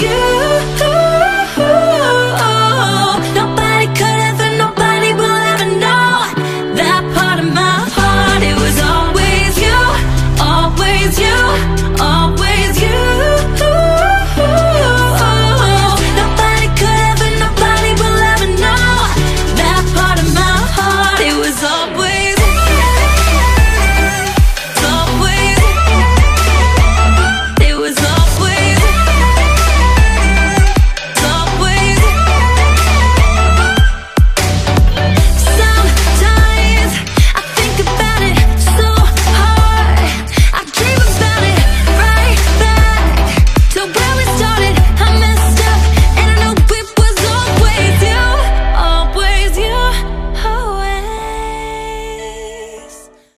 you.